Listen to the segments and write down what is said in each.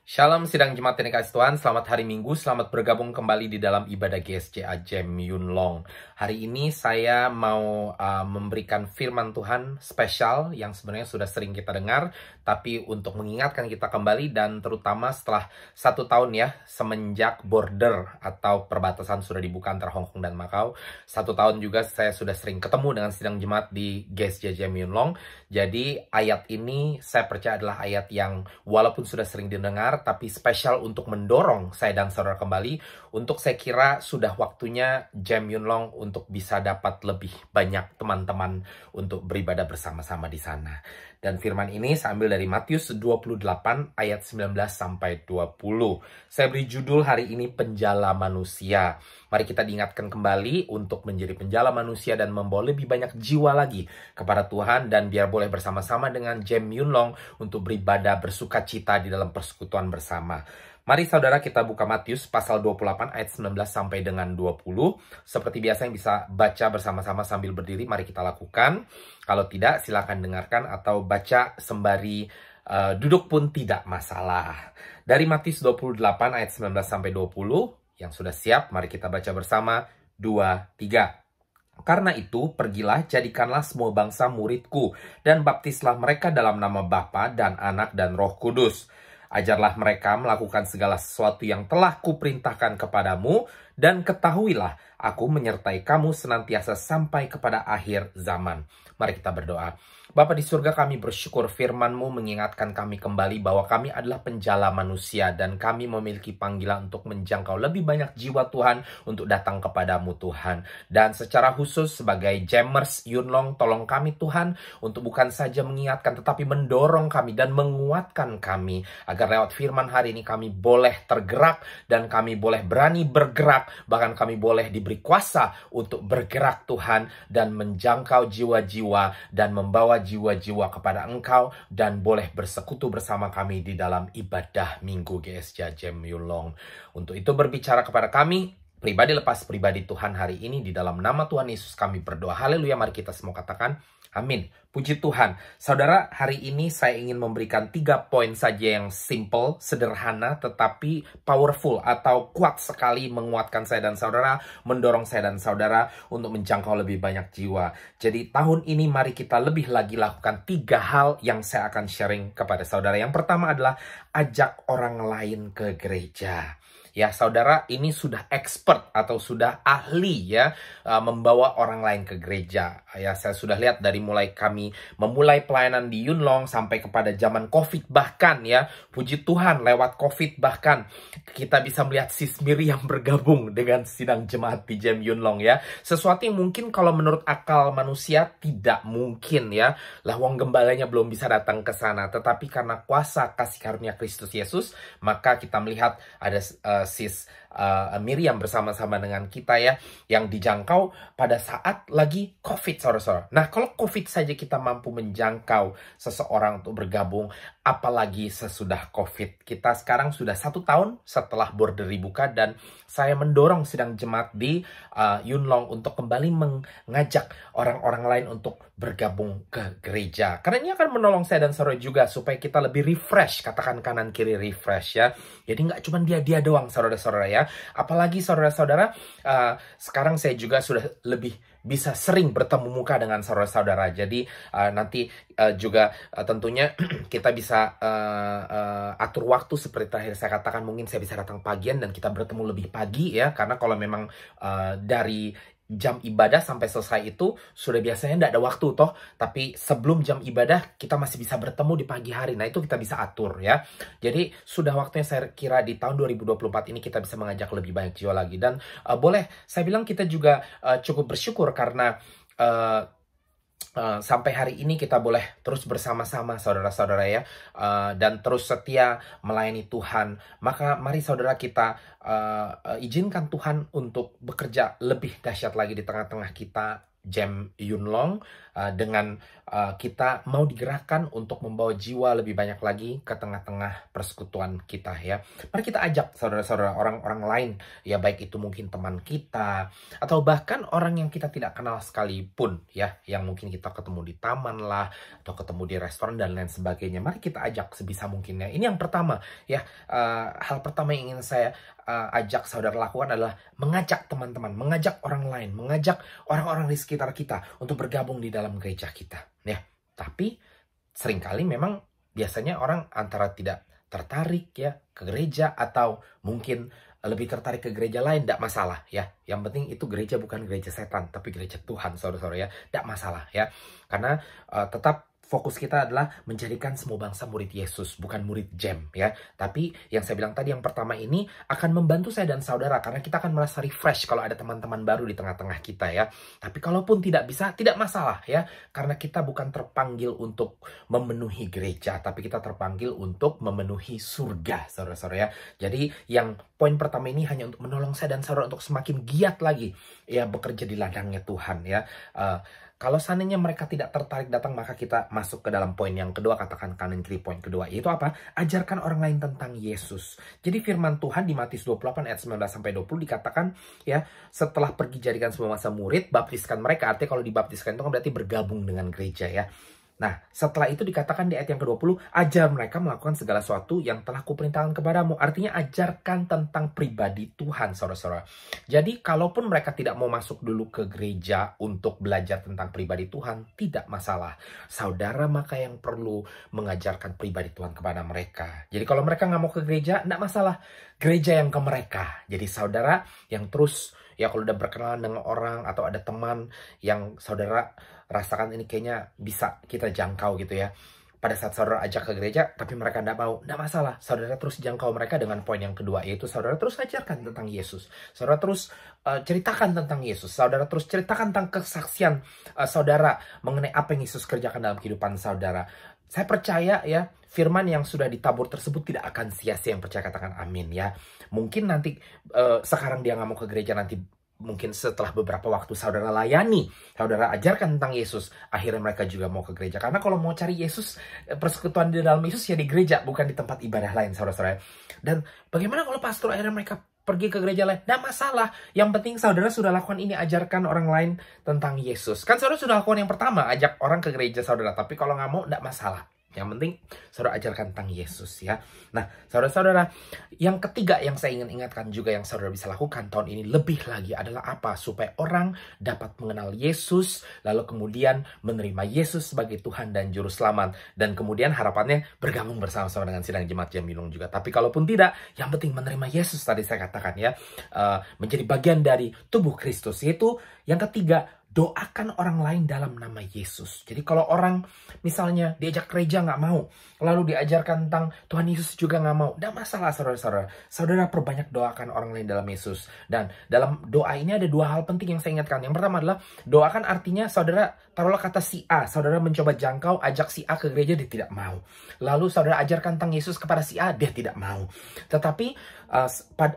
Shalom sidang jemaat yang dikasih Tuhan, selamat hari Minggu, selamat bergabung kembali di dalam ibadah GSCA Jem Yun Long. Hari ini saya mau uh, memberikan firman Tuhan spesial yang sebenarnya sudah sering kita dengar, tapi untuk mengingatkan kita kembali dan terutama setelah satu tahun ya, semenjak border atau perbatasan sudah dibuka antara Hong Kong dan Macau, satu tahun juga saya sudah sering ketemu dengan sidang jemaat di GSCA Jem Yun Long. Jadi ayat ini saya percaya adalah ayat yang walaupun sudah sering didengar, tapi spesial untuk mendorong saya dan saudara kembali untuk saya kira sudah waktunya Jam Yun Long untuk bisa dapat lebih banyak teman-teman untuk beribadah bersama-sama di sana. Dan firman ini saya ambil dari Matius 28 ayat 19 sampai 20. Saya beri judul hari ini penjala manusia. Mari kita diingatkan kembali untuk menjadi penjala manusia dan membawa lebih banyak jiwa lagi kepada Tuhan dan biar boleh bersama-sama dengan Jem Yun Long untuk beribadah bersuka cita di dalam persekutuan bersama. Mari saudara kita buka Matius pasal 28 ayat 19 sampai dengan 20. Seperti biasa yang bisa baca bersama-sama sambil berdiri, mari kita lakukan. Kalau tidak, silakan dengarkan atau baca sembari uh, duduk pun tidak masalah. Dari Matius 28 ayat 19 sampai 20, yang sudah siap, mari kita baca bersama. 2, 3. Karena itu, pergilah jadikanlah semua bangsa muridku, dan baptislah mereka dalam nama Bapa dan Anak dan Roh Kudus Ajarlah mereka melakukan segala sesuatu yang telah kuperintahkan kepadamu, dan ketahuilah aku menyertai kamu senantiasa sampai kepada akhir zaman. Mari kita berdoa. Bapa di surga kami bersyukur firman-Mu mengingatkan kami kembali bahwa kami adalah penjala manusia dan kami memiliki panggilan untuk menjangkau lebih banyak jiwa Tuhan untuk datang kepadamu Tuhan. Dan secara khusus sebagai Jammers Yunlong tolong kami Tuhan untuk bukan saja mengingatkan tetapi mendorong kami dan menguatkan kami agar lewat firman hari ini kami boleh tergerak dan kami boleh berani bergerak bahkan kami boleh diberi kuasa untuk bergerak Tuhan dan menjangkau jiwa-jiwa dan membawa jiwa-jiwa kepada engkau dan boleh bersekutu bersama kami di dalam ibadah Minggu GSJ Jem Yulong. Untuk itu berbicara kepada kami, pribadi lepas pribadi Tuhan hari ini di dalam nama Tuhan Yesus kami berdoa. Haleluya, mari kita semua katakan Amin. Puji Tuhan. Saudara, hari ini saya ingin memberikan tiga poin saja yang simple, sederhana, tetapi powerful atau kuat sekali menguatkan saya dan saudara, mendorong saya dan saudara untuk menjangkau lebih banyak jiwa. Jadi tahun ini mari kita lebih lagi lakukan tiga hal yang saya akan sharing kepada saudara. Yang pertama adalah ajak orang lain ke gereja. Ya, saudara ini sudah expert atau sudah ahli ya uh, membawa orang lain ke gereja. Ya, saya sudah lihat dari mulai kami memulai pelayanan di Yunlong sampai kepada zaman Covid bahkan ya. Puji Tuhan lewat Covid bahkan kita bisa melihat sis yang bergabung dengan sidang jemaat di Jem Yunlong ya. Sesuatu yang mungkin kalau menurut akal manusia tidak mungkin ya. Lah wong gembalanya belum bisa datang ke sana, tetapi karena kuasa kasih karunia Kristus Yesus, maka kita melihat ada uh, sis uh, Miriam bersama-sama dengan kita ya yang dijangkau pada saat lagi COVID saudara-saudara. Nah kalau COVID saja kita mampu menjangkau seseorang untuk bergabung, apalagi sesudah COVID. Kita sekarang sudah satu tahun setelah border dibuka dan saya mendorong sidang jemaat di uh, Yunlong untuk kembali mengajak orang-orang lain untuk bergabung ke gereja. Karena ini akan menolong saya dan saudara juga supaya kita lebih refresh, katakan kanan kiri refresh ya. Jadi nggak cuma dia-dia doang saudara-saudara ya. Apalagi saudara-saudara, uh, sekarang saya juga sudah lebih bisa sering bertemu muka dengan saudara-saudara. Jadi uh, nanti uh, juga uh, tentunya kita bisa uh, uh, atur waktu seperti terakhir saya katakan mungkin saya bisa datang pagian dan kita bertemu lebih pagi ya karena kalau memang uh, dari jam ibadah sampai selesai itu sudah biasanya tidak ada waktu toh. Tapi sebelum jam ibadah kita masih bisa bertemu di pagi hari. Nah itu kita bisa atur ya. Jadi sudah waktunya saya kira di tahun 2024 ini kita bisa mengajak lebih banyak jiwa lagi. Dan uh, boleh saya bilang kita juga uh, cukup bersyukur karena uh, Uh, sampai hari ini kita boleh terus bersama-sama saudara-saudara ya. Uh, dan terus setia melayani Tuhan. Maka mari saudara kita uh, izinkan Tuhan untuk bekerja lebih dahsyat lagi di tengah-tengah kita Jem Yunlong uh, dengan uh, kita mau digerakkan untuk membawa jiwa lebih banyak lagi ke tengah-tengah persekutuan kita ya. Mari kita ajak saudara-saudara orang-orang lain ya baik itu mungkin teman kita atau bahkan orang yang kita tidak kenal sekalipun ya yang mungkin kita ketemu di taman lah atau ketemu di restoran dan lain sebagainya. Mari kita ajak sebisa mungkinnya. Ini yang pertama ya uh, hal pertama yang ingin saya uh, ajak saudara lakukan adalah mengajak teman-teman, mengajak orang lain, mengajak orang-orang di sekitar kita untuk bergabung di dalam gereja kita. Ya, tapi sering kali memang biasanya orang antara tidak tertarik ya ke gereja atau mungkin lebih tertarik ke gereja lain, tidak masalah ya. Yang penting itu gereja bukan gereja setan, tapi gereja Tuhan, saudara-saudara ya. Tidak masalah ya. Karena uh, tetap fokus kita adalah menjadikan semua bangsa murid Yesus, bukan murid Jem ya. Tapi yang saya bilang tadi yang pertama ini akan membantu saya dan saudara karena kita akan merasa refresh kalau ada teman-teman baru di tengah-tengah kita ya. Tapi kalaupun tidak bisa, tidak masalah ya. Karena kita bukan terpanggil untuk memenuhi gereja, tapi kita terpanggil untuk memenuhi surga, saudara-saudara ya. Jadi yang poin pertama ini hanya untuk menolong saya dan saudara untuk semakin giat lagi ya bekerja di ladangnya Tuhan ya. Uh, kalau seandainya mereka tidak tertarik datang, maka kita masuk ke dalam poin yang kedua, katakan kanan kiri poin kedua. Yaitu apa? Ajarkan orang lain tentang Yesus. Jadi firman Tuhan di Matius 28 ayat 19 sampai 20 dikatakan ya, setelah pergi jadikan semua masa murid, baptiskan mereka. Artinya kalau dibaptiskan itu kan berarti bergabung dengan gereja ya. Nah, setelah itu dikatakan di ayat yang ke-20, ajar mereka melakukan segala sesuatu yang telah kuperintahkan kepadamu. Artinya ajarkan tentang pribadi Tuhan, saudara-saudara. Jadi, kalaupun mereka tidak mau masuk dulu ke gereja untuk belajar tentang pribadi Tuhan, tidak masalah. Saudara maka yang perlu mengajarkan pribadi Tuhan kepada mereka. Jadi, kalau mereka nggak mau ke gereja, tidak masalah. Gereja yang ke mereka. Jadi, saudara yang terus, ya kalau udah berkenalan dengan orang atau ada teman yang saudara rasakan ini kayaknya bisa kita jangkau gitu ya. Pada saat saudara ajak ke gereja, tapi mereka tidak mau, tidak masalah. Saudara terus jangkau mereka dengan poin yang kedua, yaitu saudara terus ajarkan tentang Yesus. Saudara terus uh, ceritakan tentang Yesus. Saudara terus ceritakan tentang kesaksian uh, saudara mengenai apa yang Yesus kerjakan dalam kehidupan saudara. Saya percaya ya, firman yang sudah ditabur tersebut tidak akan sia-sia yang percaya katakan amin ya. Mungkin nanti uh, sekarang dia nggak mau ke gereja nanti mungkin setelah beberapa waktu saudara layani, saudara ajarkan tentang Yesus, akhirnya mereka juga mau ke gereja. Karena kalau mau cari Yesus, eh, persekutuan di dalam Yesus ya di gereja, bukan di tempat ibadah lain, saudara-saudara. Dan bagaimana kalau pastor akhirnya mereka pergi ke gereja lain? Tidak masalah. Yang penting saudara sudah lakukan ini, ajarkan orang lain tentang Yesus. Kan saudara sudah lakukan yang pertama, ajak orang ke gereja saudara. Tapi kalau nggak mau, tidak masalah. Yang penting saudara ajarkan tentang Yesus ya. Nah, saudara-saudara, yang ketiga yang saya ingin ingatkan juga yang saudara bisa lakukan tahun ini lebih lagi adalah apa? Supaya orang dapat mengenal Yesus, lalu kemudian menerima Yesus sebagai Tuhan dan Juru Selamat. Dan kemudian harapannya bergabung bersama-sama dengan sidang jemaat Jamilung juga. Tapi kalaupun tidak, yang penting menerima Yesus tadi saya katakan ya. Uh, menjadi bagian dari tubuh Kristus. Yaitu yang ketiga, doakan orang lain dalam nama Yesus. Jadi kalau orang misalnya diajak gereja nggak mau, lalu diajarkan tentang Tuhan Yesus juga nggak mau, tidak masalah saudara-saudara. Saudara perbanyak doakan orang lain dalam Yesus. Dan dalam doa ini ada dua hal penting yang saya ingatkan. Yang pertama adalah doakan artinya saudara taruhlah kata si A, saudara mencoba jangkau ajak si A ke gereja dia tidak mau. Lalu saudara ajarkan tentang Yesus kepada si A dia tidak mau. Tetapi uh,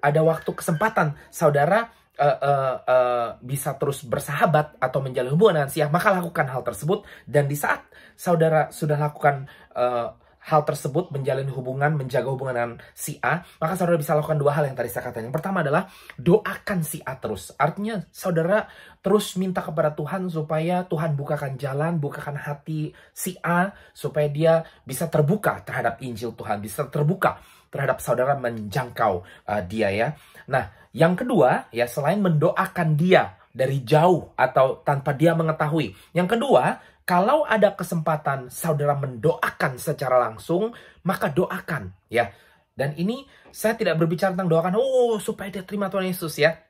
ada waktu kesempatan saudara uh, uh, uh, bisa terus bersahabat atau menjalin hubungan dengan Sia, maka lakukan hal tersebut. Dan di saat saudara sudah lakukan uh, hal tersebut, menjalin hubungan, menjaga hubungan dengan si A, maka saudara bisa lakukan dua hal yang tadi saya katakan. Yang pertama adalah doakan si A terus. Artinya saudara terus minta kepada Tuhan supaya Tuhan bukakan jalan, bukakan hati si A, supaya dia bisa terbuka terhadap Injil Tuhan, bisa terbuka terhadap saudara menjangkau uh, dia ya. Nah, yang kedua ya selain mendoakan dia dari jauh atau tanpa dia mengetahui. Yang kedua, kalau ada kesempatan saudara mendoakan secara langsung, maka doakan ya. Dan ini saya tidak berbicara tentang doakan oh supaya dia terima Tuhan Yesus ya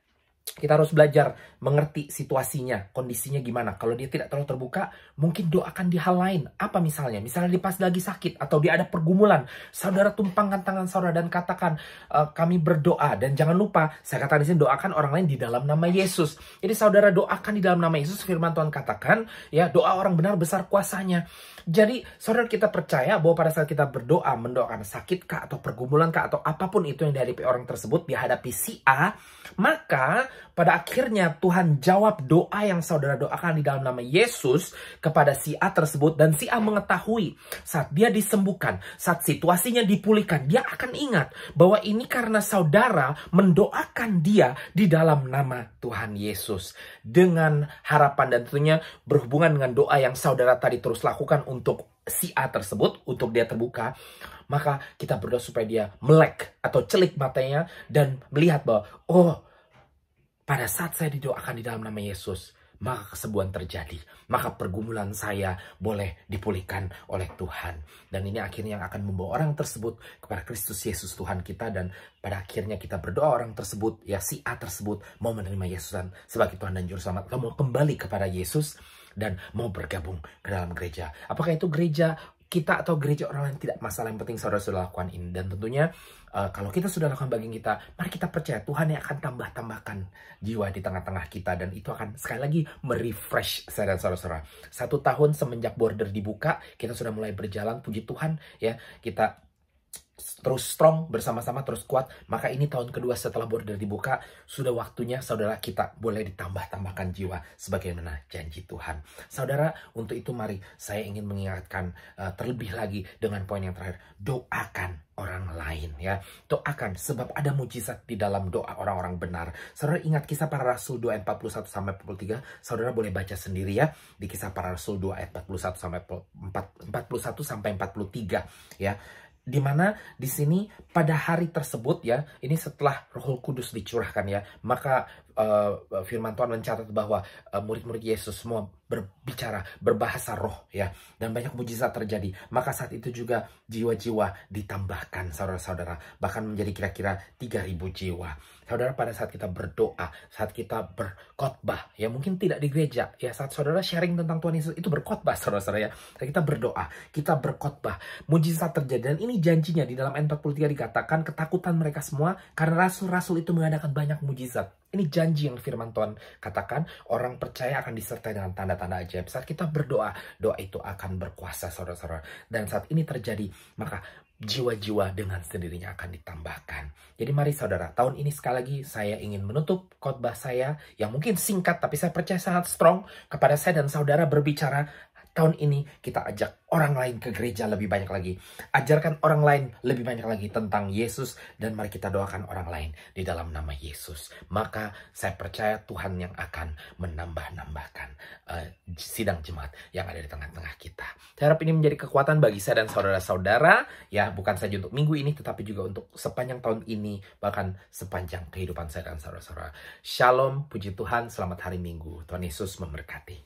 kita harus belajar mengerti situasinya, kondisinya gimana. Kalau dia tidak terlalu terbuka, mungkin doakan di hal lain. Apa misalnya? Misalnya dia pas lagi sakit atau dia ada pergumulan. Saudara tumpangkan tangan saudara dan katakan, e, kami berdoa. Dan jangan lupa, saya katakan di sini doakan orang lain di dalam nama Yesus. Jadi saudara doakan di dalam nama Yesus, firman Tuhan katakan, ya doa orang benar besar kuasanya. Jadi saudara kita percaya bahwa pada saat kita berdoa, mendoakan sakit kah atau pergumulan kah atau apa pun itu yang dihadapi orang tersebut, dihadapi si A, maka pada akhirnya Tuhan jawab doa yang saudara doakan di dalam nama Yesus kepada si A tersebut dan si A mengetahui saat dia disembuhkan, saat situasinya dipulihkan, dia akan ingat bahwa ini karena saudara mendoakan dia di dalam nama Tuhan Yesus. Dengan harapan dan tentunya berhubungan dengan doa yang saudara tadi terus lakukan untuk si A tersebut untuk dia terbuka, maka kita berdoa supaya dia melek atau celik matanya dan melihat bahwa oh pada saat saya didoakan di dalam nama Yesus, maka kesembuhan terjadi. Maka pergumulan saya boleh dipulihkan oleh Tuhan. Dan ini akhirnya yang akan membawa orang tersebut kepada Kristus Yesus Tuhan kita. Dan pada akhirnya kita berdoa orang tersebut, ya si A tersebut mau menerima Yesusan sebagai Tuhan dan Juru Selamat. Kamu kembali kepada Yesus dan mau bergabung ke dalam gereja. Apakah itu gereja kita atau gereja orang lain tidak masalah yang penting saudara sudah lakukan ini dan tentunya uh, kalau kita sudah lakukan bagian kita mari kita percaya Tuhan yang akan tambah tambahkan jiwa di tengah-tengah kita dan itu akan sekali lagi merefresh saya dan saudara-saudara. Satu tahun semenjak border dibuka kita sudah mulai berjalan puji Tuhan ya. Kita terus strong bersama-sama terus kuat maka ini tahun kedua setelah border dibuka sudah waktunya saudara kita boleh ditambah-tambahkan jiwa sebagaimana janji Tuhan. Saudara untuk itu mari saya ingin mengingatkan uh, terlebih lagi dengan poin yang terakhir doakan orang lain ya. Doakan sebab ada mujizat di dalam doa orang-orang benar. Saudara ingat kisah para rasul 2 ayat 41 sampai 43 saudara boleh baca sendiri ya di kisah para rasul 2 ayat 41 sampai 41 sampai 43 ya di mana di sini pada hari tersebut ya ini setelah Roh Kudus dicurahkan ya maka uh, firman Tuhan mencatat bahwa uh, murid-murid Yesus semua berbicara berbahasa roh ya. Dan banyak mujizat terjadi. Maka saat itu juga jiwa-jiwa ditambahkan saudara-saudara. Bahkan menjadi kira-kira 3000 jiwa. Saudara pada saat kita berdoa saat kita berkhotbah ya mungkin tidak di gereja ya saat saudara sharing tentang Tuhan Yesus itu berkhotbah saudara-saudara ya. Kita berdoa kita berkhotbah mujizat terjadi. Dan ini janjinya di dalam ayat 43 dikatakan ketakutan mereka semua karena rasul-rasul itu mengadakan banyak mujizat ini janji yang firman Tuhan katakan, orang percaya akan disertai dengan tanda-tanda ajaib. Saat kita berdoa, doa itu akan berkuasa, saudara-saudara. Dan saat ini terjadi, maka jiwa-jiwa dengan sendirinya akan ditambahkan. Jadi mari saudara, tahun ini sekali lagi saya ingin menutup khotbah saya yang mungkin singkat, tapi saya percaya sangat strong kepada saya dan saudara berbicara tahun ini kita ajak orang lain ke gereja lebih banyak lagi. Ajarkan orang lain lebih banyak lagi tentang Yesus dan mari kita doakan orang lain di dalam nama Yesus. Maka saya percaya Tuhan yang akan menambah-nambahkan uh, sidang jemaat yang ada di tengah-tengah kita. Saya harap ini menjadi kekuatan bagi saya dan saudara-saudara ya bukan saja untuk minggu ini tetapi juga untuk sepanjang tahun ini bahkan sepanjang kehidupan saya dan saudara-saudara. Shalom, puji Tuhan, selamat hari Minggu. Tuhan Yesus memberkati.